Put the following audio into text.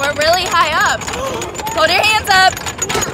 We're really high up. Hold your hands up.